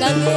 Kangge